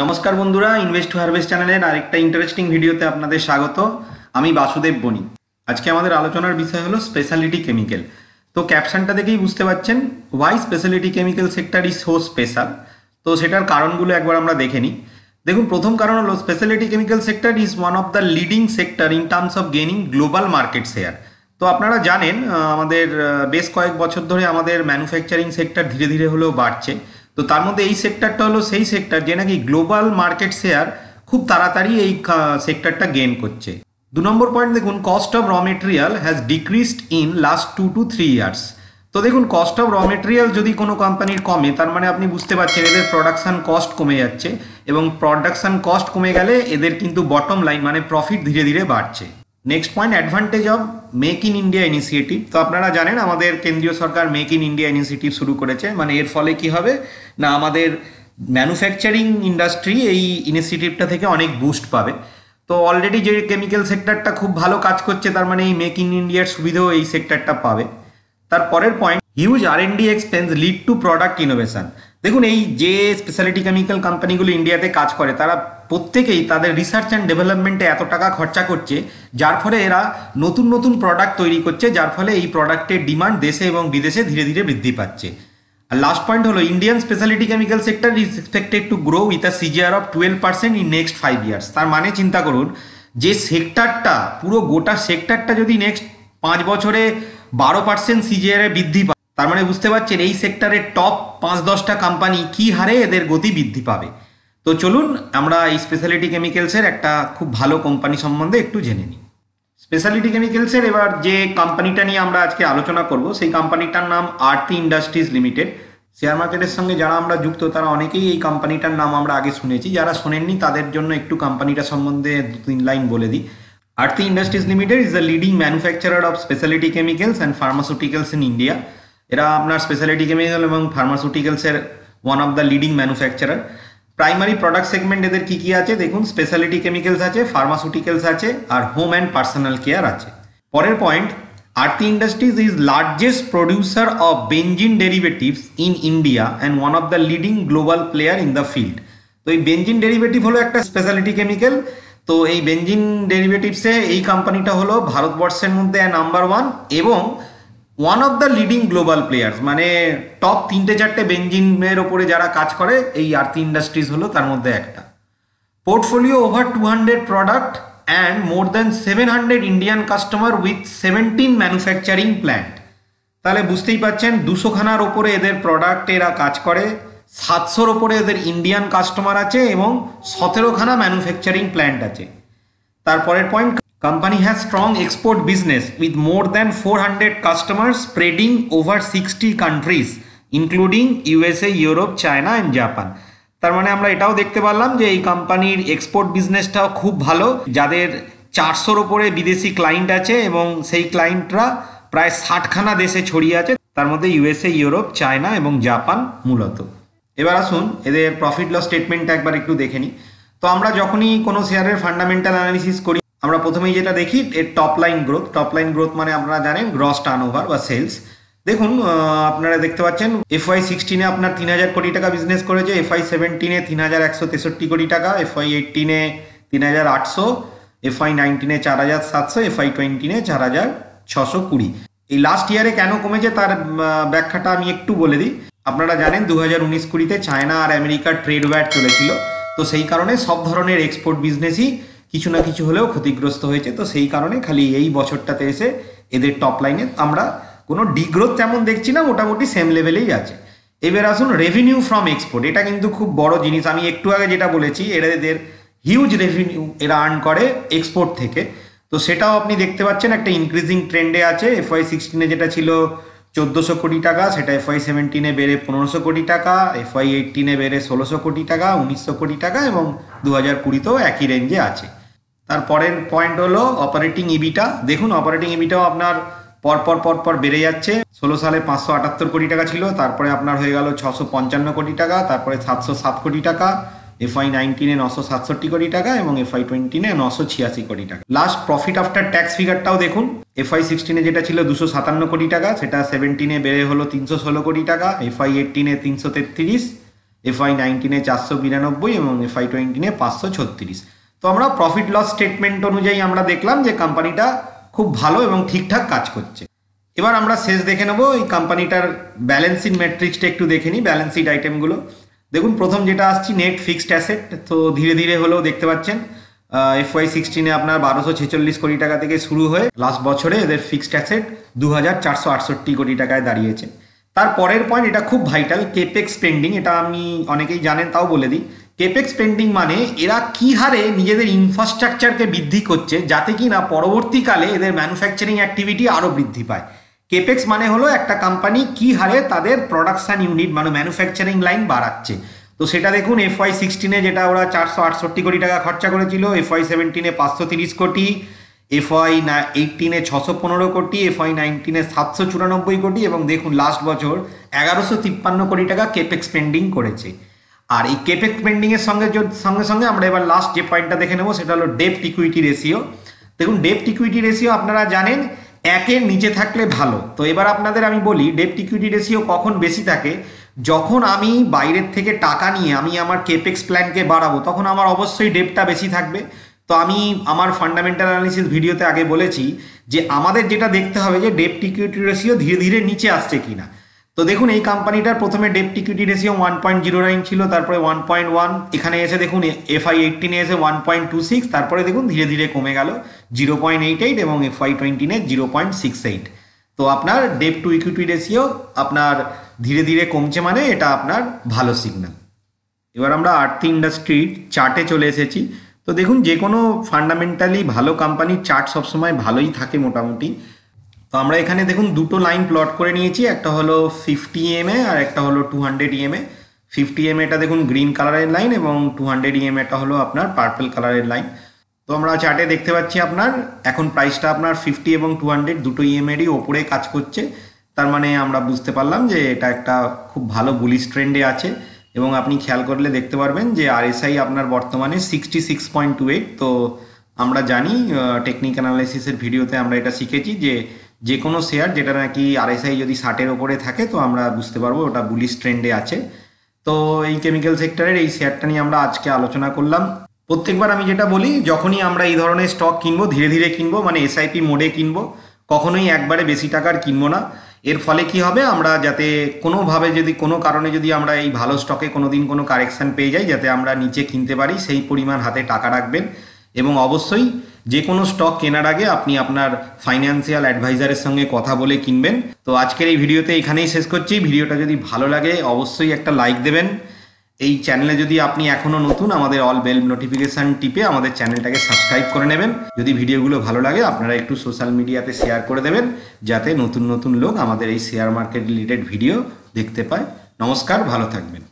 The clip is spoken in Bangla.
নমস্কার বন্ধুরা ইনভেস্ট হারভেস্ট চ্যানেলের আরেকটা ইন্টারেস্টিং ভিডিওতে আপনাদের স্বাগত। আমি বাসুদেব বনি আজকে আমাদের আলোচনার বিষয় হলো স্পেশালিটি কেমিক্যাল তো ক্যাপশনটা দেখেই বুঝতে পারছেন why speciality chemical sector is so special তো সেটার কারণগুলো একবার আমরা দেখে নিই। দেখুন, প্রথম কারণ হলো speciality chemical sector is one of the leading sector in terms of gaining global market share তো আপনারা জানেন আমাদের বেশ কয়েক বছর ধরে আমাদের ম্যানুফ্যাকচারিং সেক্টর ধীরে ধীরে হলেও বাড়ছে। তো তার মধ্যে এই সেক্টরটা হলো সেই সেক্টর যে নাকি গ্লোবাল মার্কেট শেয়ার খুব তাড়াতাড়ি এই সেক্টরটা গেইন করছে। দু নম্বর পয়েন্ট দেখুন cost of raw material has decreased in last two two three years তো দেখুন কস্ট অফ র মেটেরিয়াল যদি কোনো কোম্পানির কমে, তার মানে আপনি বুঝতে পারছেন এদের প্রোডাকশন কস্ট কমে যাচ্ছে এবং প্রোডাকশন কস্ট কমে গেলে এদের কিন্তু বটম লাইন মানে প্রফিট ধীরে ধীরে বাড়ছে। Next point advantage of make in India initiative তো আপনারা জানেন, আমাদের কেন্দ্রীয় সরকার মেক ইন ইন্ডিয়া ইনিশিয়েটিভ শুরু করেছে। মানে এর ফলে কি হবে? না, আমাদের ম্যানুফ্যাকচারিং ইন্ডাস্ট্রি এই ইনিশিয়েটিভটা থেকে অনেক বুস্ট পাবে। তো অলরেডি যে কেমিক্যাল সেক্টরটা খুব ভালো কাজ করছে, তার মানে এই মেক ইন ইন্ডিয়ার সুবিধেও এই সেক্টরটা পাবে। তার পরের point huge R and D expense lead to product innovation দেখুন, এই যে স্পেশালিটি কেমিক্যাল কোম্পানিগুলো ইন্ডিয়াতে কাজ করে, তারা প্রত্যেকেই তাদের রিসার্চ অ্যান্ড ডেভেলপমেন্টে এত টাকা খরচা করছে, যার ফলে এরা নতুন নতুন প্রোডাক্ট তৈরি করছে, যার ফলে এই প্রোডাক্টের ডিমান্ড দেশে এবং বিদেশে ধীরে ধীরে বৃদ্ধি পাচ্ছে। আর লাস্ট পয়েন্ট হলো Indian speciality chemical sector is expected to grow with a CAGR of twelve percent in next five years তার মানে চিন্তা করুন, যে সেক্টরটা পুরো গোটা সেক্টরটা যদি নেক্সট পাঁচ বছরে বারো পার্সেন্ট সিজিআর বৃদ্ধি তার মানে বুঝতে পারছেন এই সেক্টরের টপ পাঁচ দশটা কোম্পানি কি হারে এদের গতি বৃদ্ধি পাবে? তো চলুন আমরা এই স্পেশালিটি কেমিক্যালসের একটা খুব ভালো কোম্পানি সম্বন্ধে একটু জেনে নিই। স্পেশালিটি কেমিক্যালসের এবার যে কোম্পানিটা নিয়ে আমরা আজকে আলোচনা করব, সেই কোম্পানিটার নাম আরতি ইন্ডাস্ট্রিজ লিমিটেড শেয়ার মার্কেটের সঙ্গে যারা আমরা যুক্ত, তারা অনেকেই এই কোম্পানিটার নাম আমরা আগে শুনেছি। যারা শোনেননি, তাদের জন্য একটু কোম্পানিটা সম্বন্ধে দু তিন লাইন বলে দিই। Aarti industries limited is the leading manufacturer of speciality chemicals and pharmaceuticals in India এরা আপনার স্পেশালিটি কেমিক্যাল এবং ফার্মাসিউটিক্যালসের one of the leading manufacturer primary product segment এদের কি কি আছে? দেখুন স্পেশালিটি কেমিক্যালস আছে ফার্মাসিউটিক্যালস আছে, আর হোম অ্যান্ড পার্সোনাল কেয়ার আছে। পরের point Aarti industries is largest producer of benzene derivatives in India and one of the leading global player in the field তো এই বেঞ্জিন ডেরিভেটিভ হলো একটা স্পেশালিটি কেমিক্যাল তো এই বেঞ্জিন ডেরিভেটিভসে এই কোম্পানিটা হলো ভারতবর্ষের মধ্যে নাম্বার ওয়ান এবং one of the leading global players মানে টপ তিনটে চারটে বেঞ্জিনের ওপরে যারা কাজ করে, এই আরতি ইন্ডাস্ট্রিজ হলো তার মধ্যে একটা। Portfolio over two hundred product and more than seven hundred Indian customer with seventeen manufacturing plant তাহলে বুঝতেই পাচ্ছেন, দুশোখানার ওপরে এদের প্রোডাক্ট এরা কাজ করে, সাতশোর ওপরে এদের ইন্ডিয়ান কাস্টমার আছে এবং সতেরোখানা ম্যানুফ্যাকচারিং প্ল্যান্ট আছে। তারপরের point company has strong export business with more than four hundred customer spreading over sixty countries including USA Europe China and Japan তার মানে আমরা এটাও দেখতে পারলাম যে এই কোম্পানির এক্সপোর্ট বিজনেসটাও খুব ভালো। যাদের চারশোর ওপরে বিদেশি ক্লায়েন্ট আছে এবং সেই ক্লায়েন্টরা প্রায় ষাটখানা দেশে ছড়িয়ে আছে, তার মধ্যে ইউএসএ ইউরোপ চায়না এবং জাপান মূলত। এবার আসুন এদের প্রফিট লস স্টেটমেন্টটা একবার একটু দেখে নিই। তো আমরা যখনই কোনো শেয়ারের ফান্ডামেন্টাল অ্যানালিসিস করি আমরা প্রথমেই যেটা দেখি, এর top line growth top line growth মানে আপনারা জানেন গ্রস টার্ন ওভার বা সেলস দেখুন আপনারা দেখতে পাচ্ছেন এফআই সিক্সটিনে আপনার তিন হাজার কোটি টাকা বিজনেস করেছে এফ এফআই সেভেন্টিনে তিন হাজার একশো তেষট্টি কোটি টাকা এফ এফআই এইটিনে তিন হাজার আটশো এফআই নাইনটিনে চার হাজার সাতশো এফআই টোয়েন্টিনে চার হাজার ছশো কুড়ি। এই লাস্ট ইয়ারে কেন কমেছে তার ব্যাখ্যাটা আমি একটু বলে দিই। আপনারা জানেন দু হাজার উনিশ কুড়িতে চায়না আর আমেরিকার ট্রেড ওয়ার চলেছিল, তো সেই কারণে সব ধরনের এক্সপোর্ট বিজনেসই কিছু না কিছু হলেও ক্ষতিগ্রস্ত হয়েছে, তো সেই কারণে খালি এই বছরটাতে এসে এদের টপ লাইনে আমরা কোনো ডিগ্রোথ তেমন দেখছি না, মোটামুটি সেম লেভেলেই আছে। এবার আসুন রেভিনিউ ফ্রম এক্সপোর্ট এটা কিন্তু খুব বড় জিনিস। আমি একটু আগে যেটা বলেছি, এরা এদের হিউজ রেভিনিউ এরা আর্ন করে এক্সপোর্ট থেকে। তো সেটাও আপনি দেখতে পাচ্ছেন, একটা ইনক্রিজিং ট্রেন্ডে আছে। এফআই সিক্সটিনে যেটা ছিল চোদ্দোশো কোটি টাকা, সেটা এফআই সেভেন্টিনে বেড়ে পনেরোশো কোটি টাকা এফআই এইটিনে বেড়ে ষোলোশো কোটি টাকা, উনিশশো কোটি টাকা এবং দু হাজার কুড়িতেও একই রেঞ্জে আছে। তারপরের পয়েন্ট হলো অপারেটিং ইবিটা দেখুন অপারেটিং ইবিটাও আপনার পরপর পরপর বেড়ে যাচ্ছে। ষোলো সালে পাঁচশো আটাত্তর কোটি টাকা ছিল, তারপরে আপনার হয়ে গেল ছশো পঞ্চান্ন কোটি টাকা, তারপরে সাতশো সাত কোটি টাকা, এফআই নাইনটিনে নশো সাতষট্টি কোটি টাকা এবং এফআই টোয়েন্টিনে নশো ছিয়াশি কোটি টাকা। লাস্ট প্রফিট আফটার ট্যাক্স ফিগারটাও দেখুন, এফআই সিক্সটিনে যেটা ছিল দুশো সাতান্ন কোটি টাকা, সেটা সেভেন্টিনে বেড়ে হলো তিনশো ষোলো কোটি টাকা, এফআই এইটিনে তিনশো তেত্রিশ, এফআই নাইনটিনে চারশো বিরানব্বই এবং এফআই টোয়েন্টিনে পাঁচশো ছত্রিশ। তো আমরা প্রফিট লস স্টেটমেন্ট অনুযায়ী আমরা দেখলাম যে কোম্পানিটা খুব ভালো এবং ঠিকঠাক কাজ করছে। এবার আমরা শেষ দেখে নেব এই কোম্পানিটার ব্যালেন্স শিট ম্যাট্রিক্সটা একটু দেখে নিই ব্যালেন্স শিট আইটেমগুলো দেখুন, প্রথম যেটা আসছি নেট ফিক্সড অ্যাসেট তো ধীরে ধীরে হলেও দেখতে পাচ্ছেন এফ ওয়াই সিক্সটিনে আপনার বারোশো ছেচল্লিশ কোটি টাকা থেকে শুরু হয়ে লাস্ট বছরে এদের ফিক্সড অ্যাসেট দু হাজার চারশো আটষট্টি কোটি টাকায় দাঁড়িয়েছে। তার পরের পয়েন্ট এটা খুব ভাইটাল কেপেক্স স্পেন্ডিং এটা আমি অনেকেই জানেন, তাও বলে দিই। কেপেক্স স্পেন্ডিং মানে এরা কি হারে নিজেদের ইনফ্রাস্ট্রাকচারকে বৃদ্ধি করছে যাতে কি না পরবর্তীকালে এদের ম্যানুফ্যাকচারিং অ্যাক্টিভিটি আরও বৃদ্ধি পায়। কেপেক্স মানে হলো একটা কোম্পানি কি হারে তাদের প্রোডাকশান ইউনিট মানে ম্যানুফ্যাকচারিং লাইন বাড়াচ্ছে। তো সেটা দেখুন এফ ওয়াই সিক্সটিনে যেটা ওরা চারশো আটষট্টি কোটি টাকা খরচা করেছিল এফ ওয়াই সেভেন্টিনে পাঁচশো তিরিশ কোটি এফআই না এইটিনে ছশো পনেরো কোটি এফআই নাইনটিনে সাতশো চুরানব্বই কোটি এবং দেখুন লাস্ট বছর এগারোশো তিপ্পান্ন কোটি টাকা কেপেক্স স্পেন্ডিং করেছে। আর এই কেপেক্স স্পেন্ডিংয়ের সঙ্গে সঙ্গে সঙ্গে আমরা এবার লাস্ট যে পয়েন্টটা দেখে নেব, সেটা হলো ডেপ্ট ইকুইটি রেশিও দেখুন ডেপ্ট ইকুইটি রেশিও আপনারা জানেন, একের নিচে থাকলে ভালো। তো এবার আপনাদের আমি বলি ডেপ্ট ইকুইটি রেশিও কখন বেশি থাকে? যখন আমি বাইরের থেকে টাকা নিয়ে আমি আমার কেপেক্স প্ল্যানকে বাড়াবো, তখন আমার অবশ্যই ডেপটা বেশি থাকবে। তো আমি আমার ফান্ডামেন্টাল অ্যানালিসিস ভিডিওতে আগে বলেছি যে আমাদের যেটা দেখতে হবে যে ডেপ্ট ইকুইটি রেশিও ধীরে ধীরে নিচে আসছে কিনা। তো দেখুন, এই কোম্পানিটার প্রথমে ডেপ্ট equity ratio one point zero nine ছিল, তারপরে ওয়ান পয়েন্ট ওয়ান এখানে এসে দেখুন এফআই এইটিনে এসে ওয়ান পয়েন্ট টু সিক্স তারপরে দেখুন, ধীরে ধীরে কমে গেল জিরো পয়েন্ট এইট এইট এবং এফ এফআই টোয়েন্টিনে জিরো পয়েন্ট সিক্স এইট তো আপনার ডেপ টু ইকুইটি রেশিও আপনার ধীরে ধীরে কমছে মানে এটা আপনার ভালো সিগন্যাল এবার আমরা আর্থি ইন্ডাস্ট্রির চার্টে চলে এসেছি। তো দেখুন যে কোনো ফান্ডামেন্টালি ভালো কোম্পানির চার্ট সবসময় ভালোই থাকে মোটামুটি। তো আমরা এখানে দেখুন দুটো লাইন প্লট করে নিয়েছি, একটা হলো ফিফটি এম এ আর একটা হলো two hundred EMA fifty M এটা দেখুন গ্রিন কালারের লাইন এবং টু হান্ড্রেড ইএম এটা হলো আপনার পার্পল কালারের লাইন। তো আমরা চার্টে দেখতে পাচ্ছি আপনার, এখন প্রাইসটা আপনার ফিফটি এবং টু হান্ড্রেড দুটো ইএমএরই ওপরে কাজ করছে। তার মানে আমরা বুঝতে পারলাম যে এটা একটা খুব ভালো বুলিশ ট্রেন্ডে আছে এবং আপনি খেয়াল করলে দেখতে পারবেন যে আরএসআই আপনার বর্তমানে sixty six point two eight তো আমরা জানি টেকনিক অ্যানালাইসিসের ভিডিওতে আমরা এটা শিখেছি যে যে কোনো শেয়ার যেটা নাকি আরএসআই যদি ষাটের ওপরে থাকে, তো আমরা বুঝতে পারব ওটা বুলিশ ট্রেন্ডে আছে। তো এই কেমিক্যাল সেক্টরের এই শেয়ারটা নিয়ে আমরা আজকে আলোচনা করলাম। প্রত্যেকবার আমি যেটা বলি, যখনই আমরা এই ধরনের স্টক কিনবো, ধীরে ধীরে কিনবো মানে এসআইপি মোডে কিনবো, কখনোই একবারে বেশি টাকার কিনবো না। এর ফলে কি হবে, আমরা যাতে কোনোভাবে যদি, কোনো কারণে যদি আমরা এই ভালো স্টকে কোনো দিন কোনো কারেকশন পেয়ে যাই, যাতে আমরা নিচে কিনতে পারি, সেই পরিমাণ হাতে টাকা রাখবেন। এবং অবশ্যই যে কোনো স্টক কেনার আগে আপনি আপনার ফাইন্যান্সিয়াল অ্যাডভাইজারের সঙ্গে কথা বলে কিনবেন। তো আজকের এই ভিডিওতে এখানেই শেষ করছি। ভিডিওটা যদি ভালো লাগে, অবশ্যই একটা লাইক দেবেন। এই চ্যানেলে যদি আপনি এখনও নতুন, আমাদের অল বেল নোটিফিকেশান টিপে আমাদের চ্যানেলটাকে সাবস্ক্রাইব করে নেবেন। যদি ভিডিওগুলো ভালো লাগে, আপনারা একটু সোশ্যাল মিডিয়াতে শেয়ার করে দেবেন, যাতে নতুন নতুন লোক আমাদের এই শেয়ার মার্কেট রিলেটেড ভিডিও দেখতে পায়। নমস্কার, ভালো থাকবেন।